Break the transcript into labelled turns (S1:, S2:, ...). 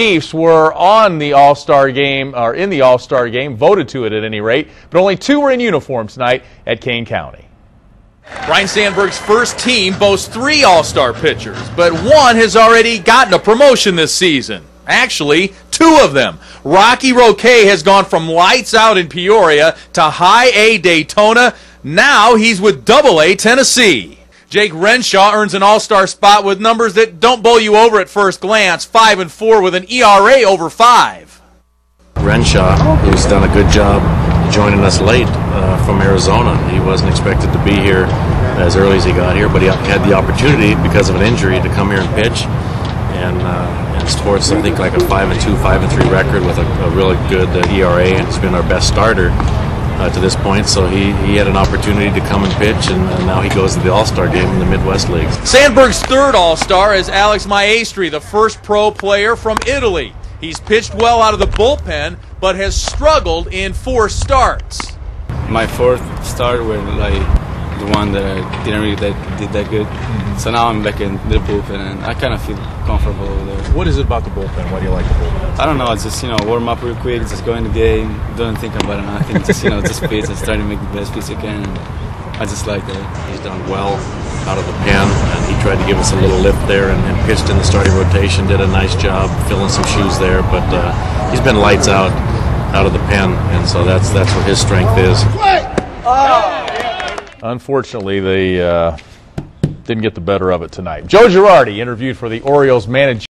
S1: Chiefs were on the All-Star game, or in the All-Star game, voted to it at any rate, but only two were in uniform tonight at Kane County.
S2: Ryne Sandberg's first team boasts three All-Star pitchers, but one has already gotten a promotion this season. Actually, two of them. Rocky Roquet has gone from lights out in Peoria to high A Daytona. Now he's with double A Tennessee. Jake Renshaw earns an all-star spot with numbers that don't bowl you over at first glance, 5 and 4 with an ERA over 5.
S3: Renshaw, who's done a good job joining us late uh, from Arizona. He wasn't expected to be here as early as he got here, but he had the opportunity because of an injury to come here and pitch. And, uh, sports, I think, like a 5 and 2, 5 and 3 record with a, a really good uh, ERA, and he's been our best starter uh, to this point. So he, he had an opportunity to come and pitch, and, and now he goes to the All Star game in the Midwest League.
S2: Sandberg's third All Star is Alex Maestri, the first pro player from Italy. He's pitched well out of the bullpen, but has struggled in four starts.
S4: My fourth start was like the one that I didn't really that, did that good. Mm-hmm. So now I'm back in the bullpen, and I kind of feel comfortable over there.
S1: What is it about the bullpen? Why do you like the bullpen?
S4: I don't know. Just you know warm up real quick, just go in the game, don't think about it nothing. Just you know just pitch and try to make the best pitch you can. I just like that.
S3: He's done well out of the pen, and he tried to give us a little lift there and, and pitched in the starting rotation. Did a nice job filling some shoes there, but uh, he's been lights out out of the pen, and so that's that's what his strength is.
S1: Unfortunately, they uh, didn't get the better of it tonight. Joe Girardi interviewed for the Orioles manager.